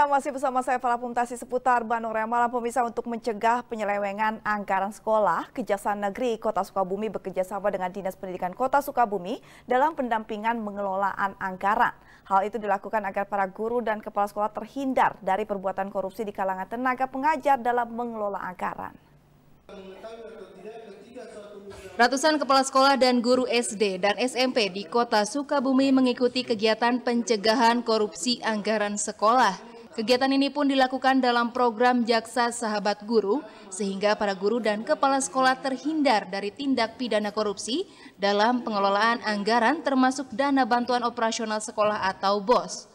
Masih bersama saya para Pumtasi seputar Bandung Raya Malam pemirsa untuk mencegah penyelewengan anggaran sekolah, Kejaksaan Negeri Kota Sukabumi bekerjasama dengan Dinas Pendidikan Kota Sukabumi dalam pendampingan mengelolaan anggaran. Hal itu dilakukan agar para guru dan kepala sekolah terhindar dari perbuatan korupsi di kalangan tenaga pengajar dalam mengelola anggaran. Ratusan kepala sekolah dan guru SD dan SMP di kota Sukabumi mengikuti kegiatan pencegahan korupsi anggaran sekolah. Kegiatan ini pun dilakukan dalam program Jaksa Sahabat Guru, sehingga para guru dan kepala sekolah terhindar dari tindak pidana korupsi dalam pengelolaan anggaran termasuk dana bantuan operasional sekolah atau BOS.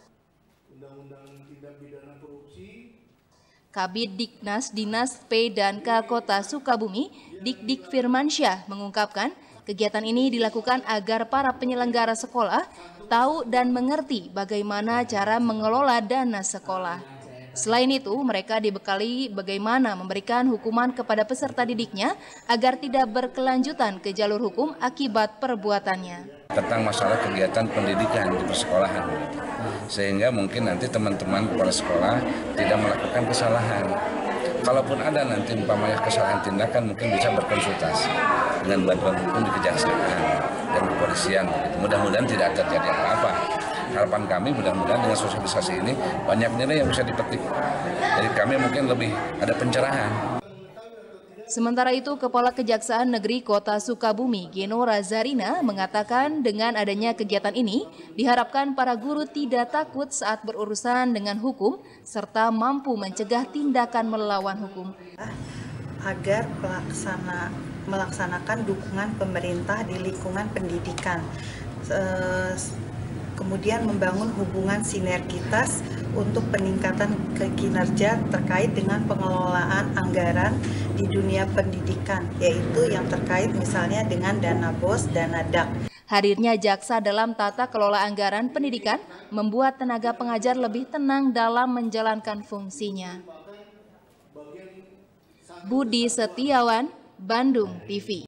Kabid Diknas Dinas P dan K Kota Sukabumi, Dik Dik Firmansyah mengungkapkan kegiatan ini dilakukan agar para penyelenggara sekolah tahu dan mengerti bagaimana cara mengelola dana sekolah. Selain itu, mereka dibekali bagaimana memberikan hukuman kepada peserta didiknya agar tidak berkelanjutan ke jalur hukum akibat perbuatannya. Tentang masalah kegiatan pendidikan di persekolahan, sehingga mungkin nanti teman-teman kepala sekolah tidak melakukan kesalahan. Kalaupun ada nanti umpamanya kesalahan tindakan mungkin bisa berkonsultasi dengan bantuan hukum di kejaksaan dan kepolisian. Mudah-mudahan tidak terjadi apa-apa. Harapan kami mudah-mudahan dengan sosialisasi ini banyak nilai yang bisa dipetik. Jadi kami mungkin lebih ada pencerahan. Sementara itu, Kepala Kejaksaan Negeri Kota Sukabumi, Geno Razarina, mengatakan dengan adanya kegiatan ini, diharapkan para guru tidak takut saat berurusan dengan hukum, serta mampu mencegah tindakan melawan hukum. Agar pelaksana melaksanakan dukungan pemerintah di lingkungan pendidikan. Kemudian membangun hubungan sinergitas untuk peningkatan kinerja terkait dengan pengelolaan anggaran di dunia pendidikan, yaitu yang terkait misalnya dengan dana BOS, dana DAK. Hadirnya jaksa dalam tata kelola anggaran pendidikan membuat tenaga pengajar lebih tenang dalam menjalankan fungsinya. Budi Setiawan, Bandung TV